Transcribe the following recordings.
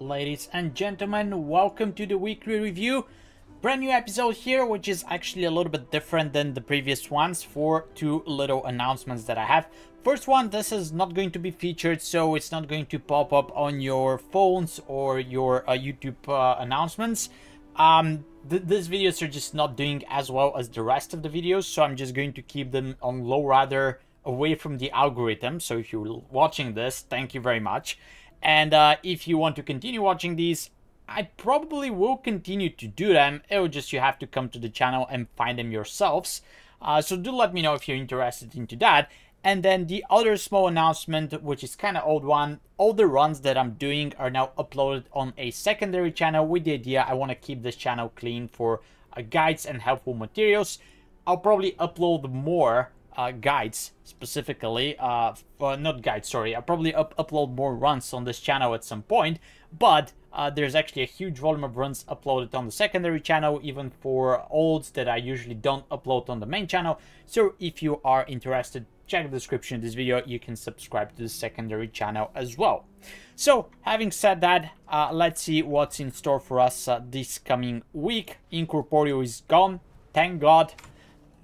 ladies and gentlemen, welcome to the weekly review. Brand new episode here, which is actually a little bit different than the previous ones for two little announcements that I have. First one, this is not going to be featured, so it's not going to pop up on your phones or your uh, YouTube uh, announcements. Um, th these videos are just not doing as well as the rest of the videos, so I'm just going to keep them on low rather away from the algorithm. So if you're watching this, thank you very much. And uh, if you want to continue watching these, I probably will continue to do them. It'll just you have to come to the channel and find them yourselves. Uh, so do let me know if you're interested into that. And then the other small announcement, which is kind of old one, all the runs that I'm doing are now uploaded on a secondary channel with the idea I want to keep this channel clean for uh, guides and helpful materials. I'll probably upload more uh, guides specifically, uh, uh, not guides, sorry, I'll probably up upload more runs on this channel at some point, but uh, there's actually a huge volume of runs uploaded on the secondary channel, even for olds that I usually don't upload on the main channel. So if you are interested, check the description of this video, you can subscribe to the secondary channel as well. So, having said that, uh, let's see what's in store for us uh, this coming week. Incorporeal is gone, thank god,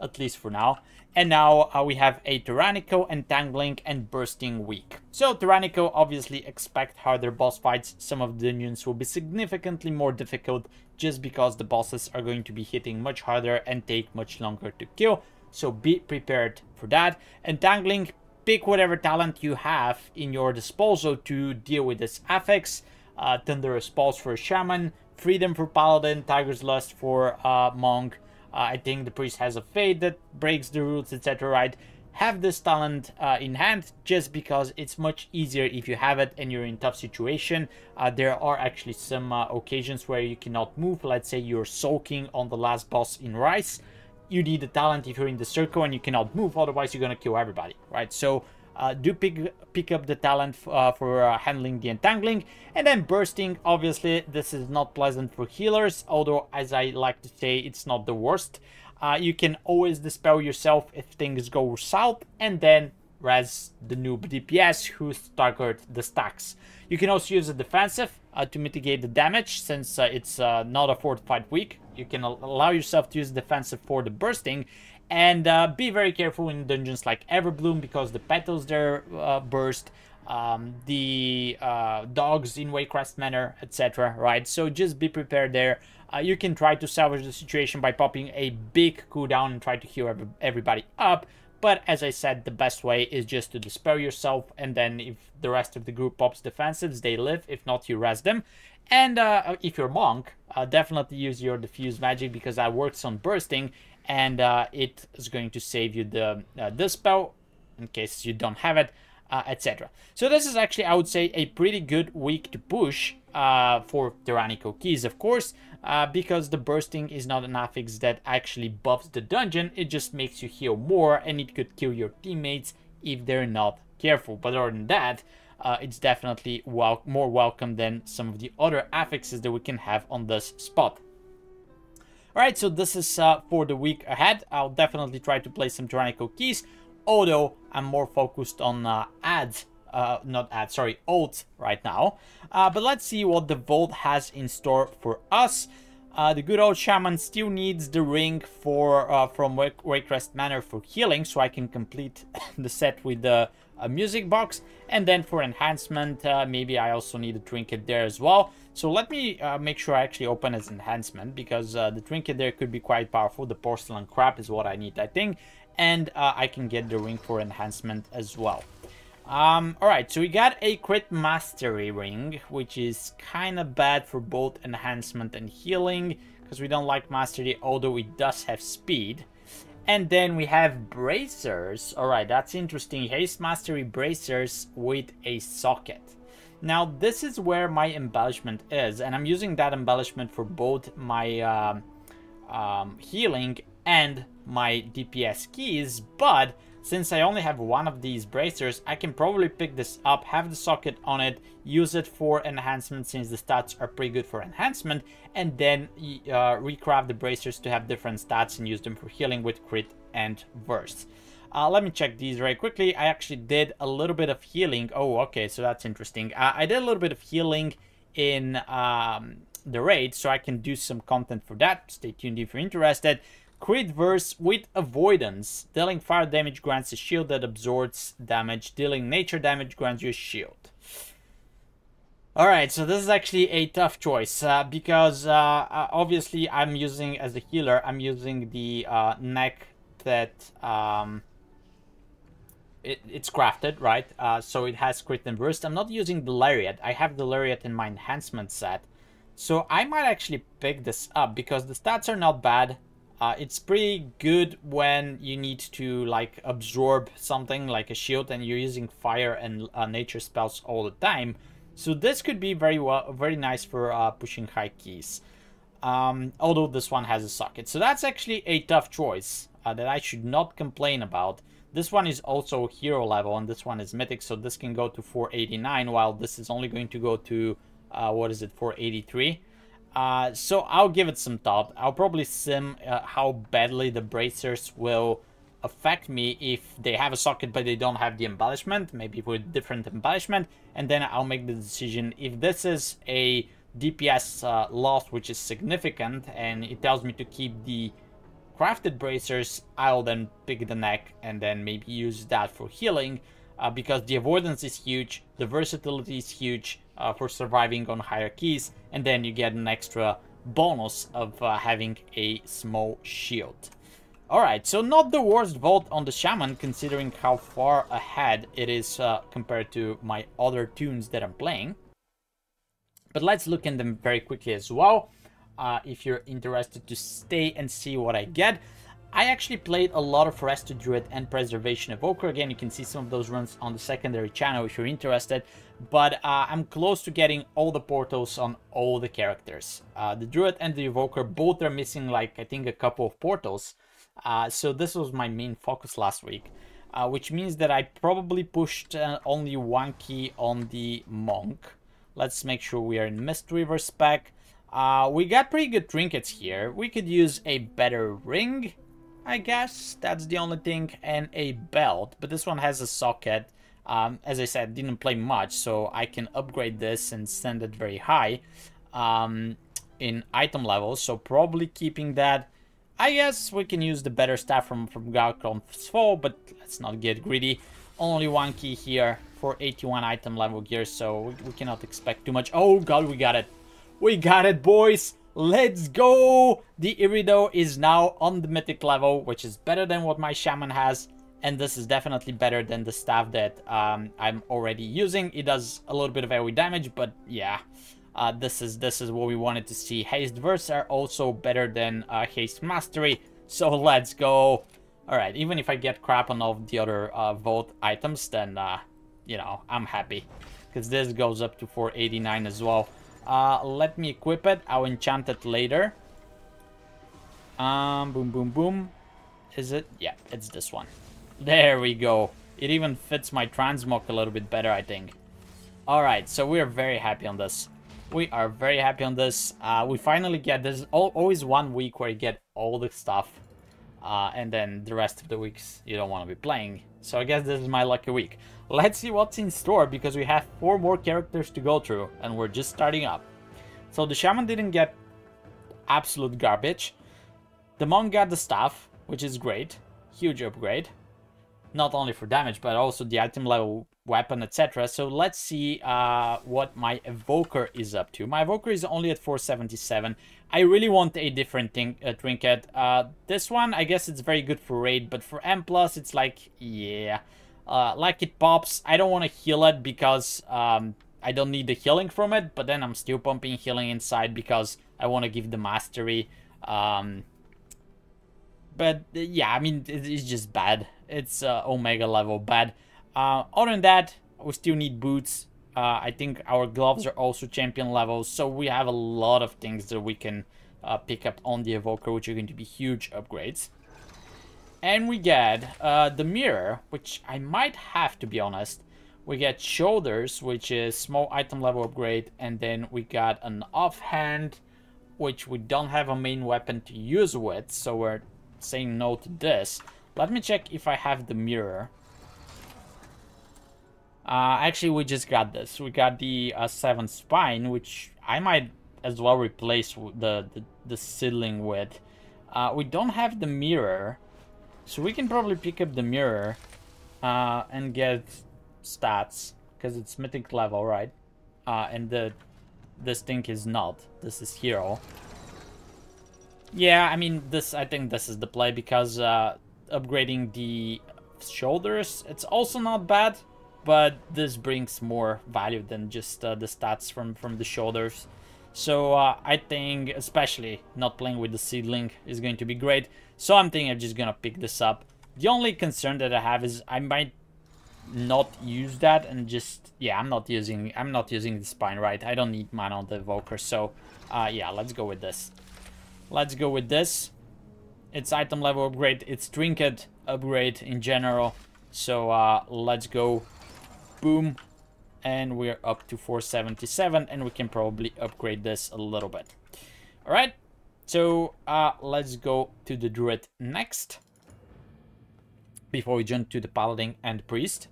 at least for now. And now uh, we have a Tyrannical, Entangling, and Bursting week. So Tyrannical, obviously expect harder boss fights. Some of the dungeons will be significantly more difficult just because the bosses are going to be hitting much harder and take much longer to kill. So be prepared for that. Entangling, pick whatever talent you have in your disposal to deal with this affix. Uh, Thunderous Paws for Shaman, Freedom for Paladin, Tiger's Lust for uh, Monk, I think the priest has a fade that breaks the rules, etc. Right? Have this talent uh, in hand just because it's much easier if you have it and you're in tough situation. Uh, there are actually some uh, occasions where you cannot move. Let's say you're soaking on the last boss in Rise. You need the talent if you're in the circle and you cannot move, otherwise you're gonna kill everybody, right? So uh, do pick pick up the talent uh, for uh, handling the entangling. And then bursting obviously this is not pleasant for healers although as i like to say it's not the worst. Uh, you can always dispel yourself if things go south and then res the noob dps who staggered the stacks. You can also use a defensive uh, to mitigate the damage since uh, it's not a fortified week you can allow yourself to use defensive for the bursting and uh, be very careful in dungeons like Everbloom because the petals there uh, burst, um, the uh, dogs in Waycrest Manor, etc. Right? So just be prepared there. Uh, you can try to salvage the situation by popping a big cooldown and try to heal everybody up. But as I said, the best way is just to dispel yourself, and then if the rest of the group pops defensives, they live. If not, you rest them. And uh, if you're monk, uh, definitely use your diffuse magic because that works on bursting and uh, it is going to save you the uh, spell in case you don't have it, uh, etc. So this is actually, I would say, a pretty good week to push uh, for Tyrannical Keys, of course, uh, because the bursting is not an affix that actually buffs the dungeon. It just makes you heal more, and it could kill your teammates if they're not careful. But other than that, uh, it's definitely wel more welcome than some of the other affixes that we can have on this spot. Alright, so this is uh, for the week ahead. I'll definitely try to play some Tyrannical Keys, although I'm more focused on uh, ads, uh, not ads, sorry, alt right now. Uh, but let's see what the Vault has in store for us. Uh, the good old Shaman still needs the ring for uh, from Waycrest Manor for healing, so I can complete the set with the a music box. And then for enhancement, uh, maybe I also need a trinket there as well. So let me uh, make sure I actually open as enhancement because uh, the trinket there could be quite powerful. The porcelain crap is what I need, I think. And uh, I can get the ring for enhancement as well. Um, Alright, so we got a crit mastery ring, which is kind of bad for both enhancement and healing because we don't like mastery, although it does have speed. And then we have bracers. Alright, that's interesting. Haste Mastery bracers with a socket. Now, this is where my embellishment is, and I'm using that embellishment for both my um, um, healing and my DPS keys, but since I only have one of these bracers, I can probably pick this up, have the socket on it, use it for enhancement since the stats are pretty good for enhancement, and then uh, recraft the bracers to have different stats and use them for healing with crit and burst. Uh, let me check these very quickly. I actually did a little bit of healing. Oh, okay, so that's interesting. Uh, I did a little bit of healing in um, the raid, so I can do some content for that. Stay tuned if you're interested. Crit verse with avoidance. Dealing fire damage grants a shield that absorbs damage. Dealing nature damage grants you a shield. Alright, so this is actually a tough choice uh, because uh, uh, obviously I'm using, as a healer, I'm using the uh, neck that um, it, it's crafted, right? Uh, so it has crit and burst. I'm not using the lariat. I have the lariat in my enhancement set. So I might actually pick this up because the stats are not bad. Uh, it's pretty good when you need to like absorb something like a shield and you're using fire and nature spells all the time. So this could be very well, very nice for uh, pushing high keys. Um, although this one has a socket. So that's actually a tough choice uh, that I should not complain about. This one is also hero level and this one is mythic. So this can go to 489 while this is only going to go to, uh, what is it, 483. Uh, so I'll give it some thought. I'll probably sim uh, how badly the bracers will affect me if they have a socket but they don't have the embellishment, maybe with different embellishment, and then I'll make the decision if this is a DPS uh, loss which is significant and it tells me to keep the crafted bracers, I'll then pick the neck and then maybe use that for healing uh, because the avoidance is huge, the versatility is huge uh, for surviving on higher keys, and then you get an extra bonus of uh, having a small shield. Alright, so not the worst vault on the Shaman, considering how far ahead it is uh, compared to my other toons that I'm playing. But let's look in them very quickly as well, uh, if you're interested to stay and see what I get. I actually played a lot of Resto Druid and Preservation Evoker. Again, you can see some of those runs on the secondary channel if you're interested. But uh, I'm close to getting all the portals on all the characters. Uh, the Druid and the Evoker both are missing like, I think, a couple of portals. Uh, so this was my main focus last week, uh, which means that I probably pushed uh, only one key on the Monk. Let's make sure we are in Mistweaver spec. Uh, we got pretty good trinkets here. We could use a better ring, I guess. That's the only thing, and a belt. But this one has a socket. Um, as I said, didn't play much, so I can upgrade this and send it very high um, in item levels. So probably keeping that I guess we can use the better stuff from, from Galakrond's Fall, but let's not get greedy. Only one key here for 81 item level gear, so we cannot expect too much. Oh god, we got it. We got it, boys. Let's go! The Iridal is now on the mythic level, which is better than what my Shaman has. And this is definitely better than the staff that um, I'm already using. It does a little bit of AoE damage, but yeah. Uh, this is this is what we wanted to see. Haste Verse are also better than uh, Haste Mastery, so let's go. Alright, even if I get crap on all the other uh, Vault items, then, uh, you know, I'm happy. Because this goes up to 489 as well. Uh, let me equip it. I'll enchant it later. Um, boom, boom, boom. Is it? Yeah, it's this one. There we go. It even fits my transmog a little bit better, I think. Alright, so we're very happy on this. We are very happy on this. Uh, we finally get, there's always one week where you get all the stuff. Uh, and then the rest of the weeks you don't want to be playing. So I guess this is my lucky week. Let's see what's in store because we have four more characters to go through and we're just starting up. So the Shaman didn't get absolute garbage. The Monk got the staff, which is great. Huge upgrade. Not only for damage, but also the item level weapon, etc. So let's see uh, what my Evoker is up to. My Evoker is only at 477. I really want a different thing, uh, trinket. Uh, this one, I guess it's very good for raid, but for M+, plus, it's like, yeah. Uh, like it pops. I don't want to heal it because um, I don't need the healing from it, but then I'm still pumping healing inside because I want to give the mastery. Um, but yeah, I mean, it's just bad. It's uh, Omega level bad. Uh, other than that, we still need boots. Uh, I think our gloves are also champion levels, so we have a lot of things that we can uh, pick up on the Evoker, which are going to be huge upgrades. And we get uh, the mirror, which I might have to be honest. We get shoulders, which is small item level upgrade, and then we got an offhand, which we don't have a main weapon to use with, so we're saying no to this. Let me check if I have the mirror. Uh, actually, we just got this. We got the uh, 7 spine, which I might as well replace the, the, the with. Uh, we don't have the mirror, so we can probably pick up the mirror uh, and get stats, because it's mythic level, right? Uh, and the this thing is not. This is hero. Yeah, I mean, this. I think this is the play because uh, upgrading the shoulders, it's also not bad, but this brings more value than just uh, the stats from from the shoulders. So uh, I think, especially not playing with the seedling is going to be great. So I'm thinking I'm just gonna pick this up. The only concern that I have is I might not use that and just yeah I'm not using I'm not using the spine right? I don't need mana on the evoker. So uh, yeah let's go with this. Let's go with this. It's item level upgrade. It's trinket upgrade in general. So uh, let's go. Boom and we're up to 477 and we can probably upgrade this a little bit all right so uh, let's go to the druid next before we jump to the paladin and priest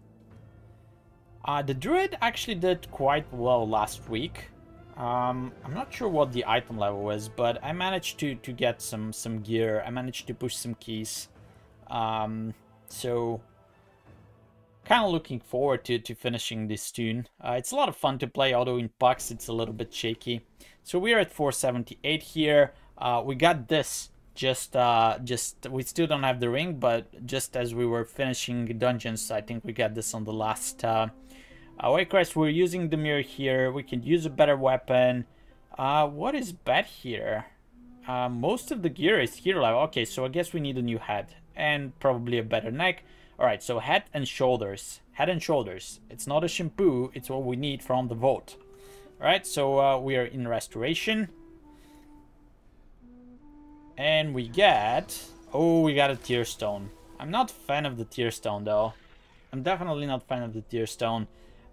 uh, the druid actually did quite well last week. Um, I'm not sure what the item level was, but I managed to, to get some, some gear. I managed to push some keys. Um, so, kind of looking forward to, to finishing this toon. Uh, it's a lot of fun to play, although in pugs it's a little bit shaky. So we're at 478 here. Uh, we got this just uh just we still don't have the ring but just as we were finishing dungeons i think we got this on the last uh uh, Waycrest, we're using the mirror here. We can use a better weapon. Uh, what is bad here? Uh, most of the gear is here level. Okay, so I guess we need a new head. And probably a better neck. Alright, so head and shoulders. Head and shoulders. It's not a shampoo, it's what we need from the vault. Alright, so uh, we are in restoration. And we get... Oh, we got a Tyrstone. I'm not fan of the Tyrstone though. I'm definitely not fan of the Tyrstone.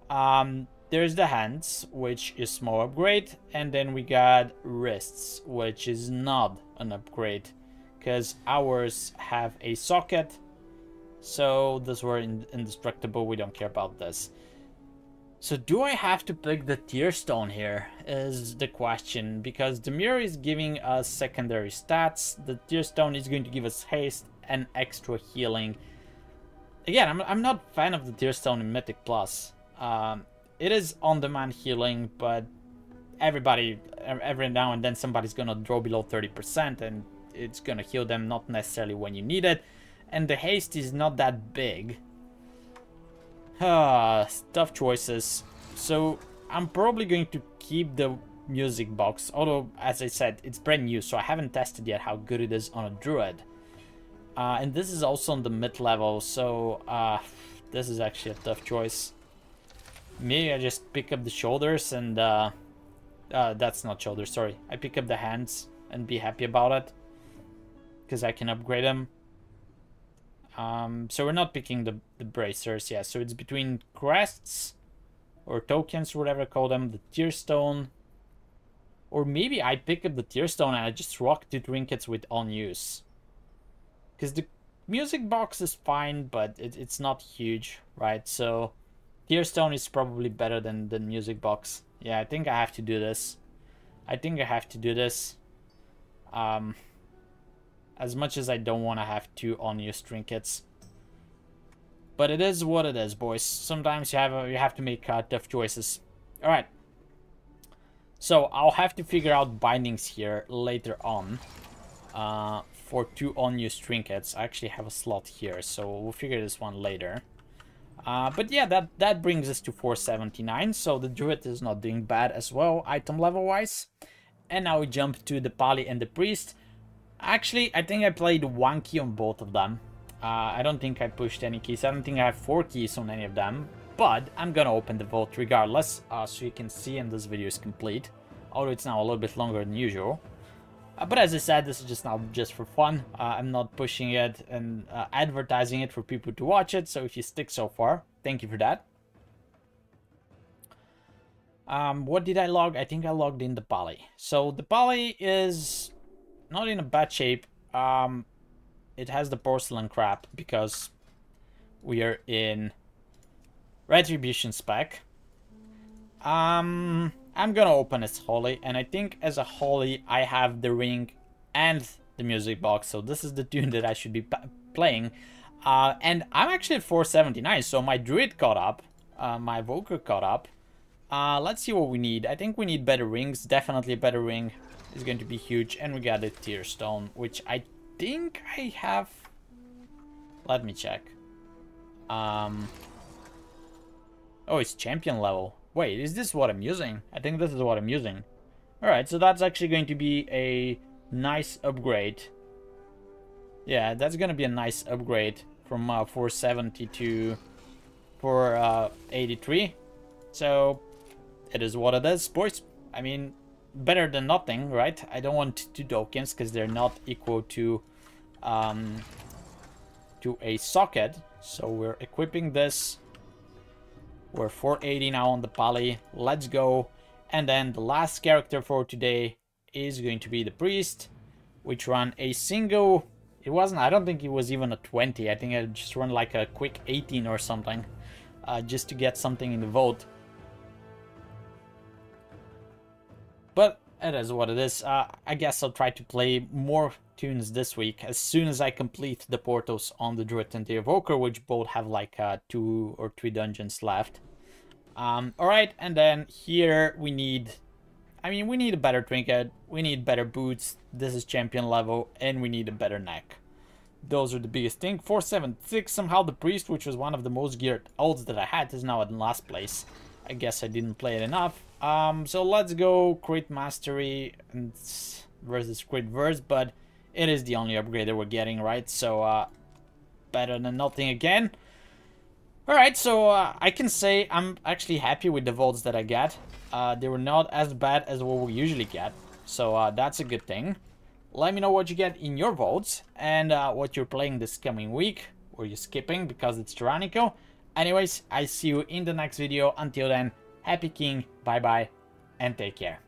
Um, there's the hands, which is small upgrade, and then we got wrists, which is not an upgrade, because ours have a socket, so those were indestructible, we don't care about this. So do I have to pick the Tyrstone here, is the question, because the mirror is giving us secondary stats, the Tyrstone is going to give us haste and extra healing. Again, I'm, I'm not fan of the Tyrstone in Mythic Plus. Um, it is on-demand healing, but everybody, every now and then somebody's gonna draw below 30% and it's gonna heal them not necessarily when you need it. And the haste is not that big. Ah, tough choices. So I'm probably going to keep the music box, although as I said, it's brand new, so I haven't tested yet how good it is on a druid. Uh, and this is also on the mid level, so uh, this is actually a tough choice. Maybe I just pick up the shoulders and... Uh, uh, that's not shoulders, sorry. I pick up the hands and be happy about it. Because I can upgrade them. Um, so we're not picking the, the bracers, yeah. So it's between crests or tokens, whatever I call them, the Tyrstone. Or maybe I pick up the Tyrstone and I just rock the trinkets with on use. Because the music box is fine, but it, it's not huge, right? So Tyrstone is probably better than the music box. Yeah, I think I have to do this. I think I have to do this. Um, as much as I don't want to have two unused trinkets. But it is what it is, boys. Sometimes you have a, you have to make uh, tough choices. All right. So I'll have to figure out bindings here later on. Uh, for two unused trinkets. I actually have a slot here, so we'll figure this one later. Uh, but yeah, that, that brings us to 479, so the Druid is not doing bad as well, item level-wise. And now we jump to the Pali and the Priest. Actually, I think I played one key on both of them. Uh, I don't think I pushed any keys. I don't think I have four keys on any of them. But I'm gonna open the vault regardless, uh, so you can see and this video is complete. Although it's now a little bit longer than usual. Uh, but as I said, this is just now just for fun. Uh, I'm not pushing it and uh, advertising it for people to watch it. So if you stick so far, thank you for that. Um, what did I log? I think I logged in the Pali. So the Pali is not in a bad shape. Um, it has the porcelain crap because we are in Retribution spec. Um, I'm gonna open as Holy, and I think as a Holy, I have the ring and the music box, so this is the toon that I should be playing. Uh, and I'm actually at 479, so my Druid caught up, uh, my Evoker caught up. Uh, let's see what we need. I think we need better rings, definitely a better ring is going to be huge. And we got the Tyrstone, which I think I have... Let me check. Um... Oh, it's champion level. Wait, is this what I'm using? I think this is what I'm using. Alright, so that's actually going to be a nice upgrade. Yeah, that's gonna be a nice upgrade from uh, 470 to 483. Uh, so, it is what it is, boys. I mean, better than nothing, right? I don't want two tokens because they're not equal to um, to a socket. So we're equipping this. We're 480 now on the Pally. Let's go. And then the last character for today is going to be the Priest, which run a single... It wasn't, I don't think it was even a 20. I think I just run like a quick 18 or something. Uh, just to get something in the vote. It is what it is. Uh, I guess I'll try to play more toons this week as soon as I complete the portals on the Druid and the Evoker, which both have like uh, two or three dungeons left. Um, Alright, and then here we need... I mean, we need a better trinket, we need better boots, this is champion level, and we need a better neck. Those are the biggest thing. 476, somehow the Priest, which was one of the most geared alts that I had, is now in last place. I guess I didn't play it enough. Um, so let's go Crit Mastery versus Crit Verse, but it is the only upgrade that we're getting, right? So, uh, better than nothing again. Alright, so uh, I can say I'm actually happy with the votes that I get. Uh, they were not as bad as what we usually get, so uh, that's a good thing. Let me know what you get in your votes and uh, what you're playing this coming week, or you're skipping because it's Tyrannical. Anyways, I see you in the next video. Until then, happy king, bye bye, and take care.